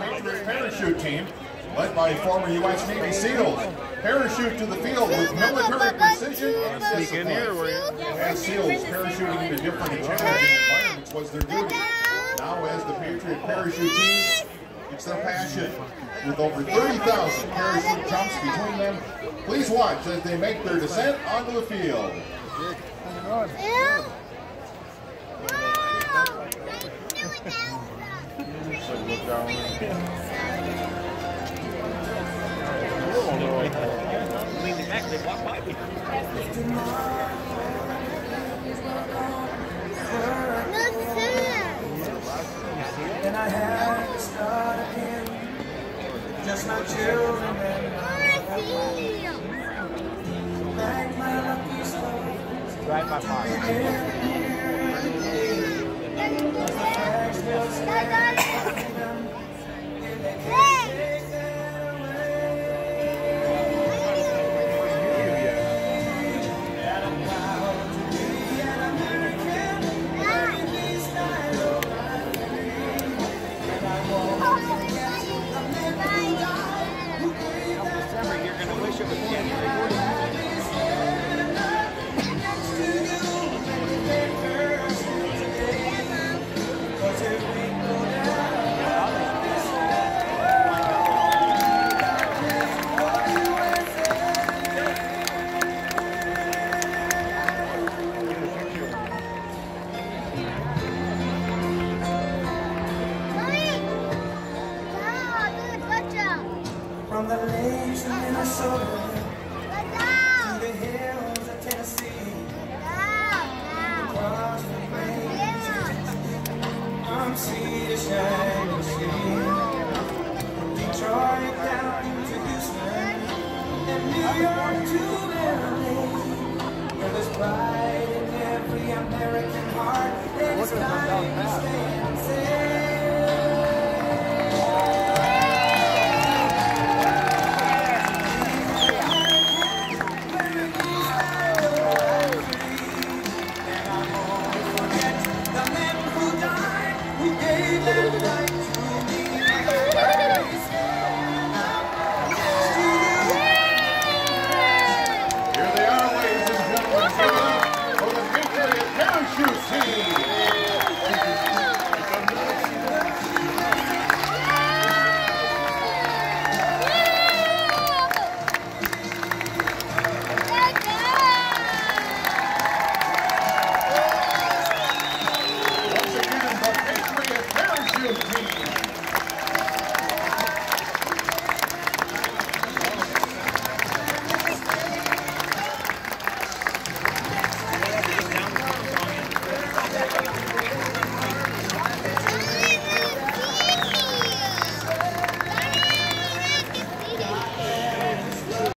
Patriot parachute team, led by former U.S. Navy SEALs. Parachute to the field with military precision and discipline. As SEALs parachuting into different and challenging environments was their duty. Now as the Patriot parachute team, it's their passion. With over 30,000 parachute jumps between them, please watch as they make their descent onto the field. Leaning back, they walk by me. And I had to start again. Just my children and like my lucky stars. Drive by fire. Minnesota to the hills of Tennessee, across the plains from sea to shining sea, Detroit down to Houston, and New York to LA, where there's pride in every American heart, and it's time to stay